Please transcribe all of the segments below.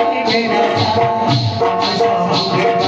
I'm gonna get it.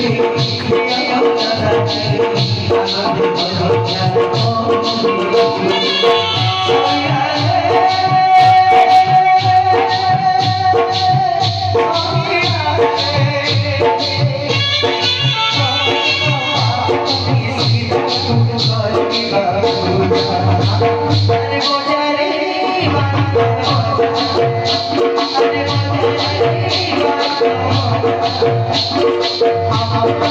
I'm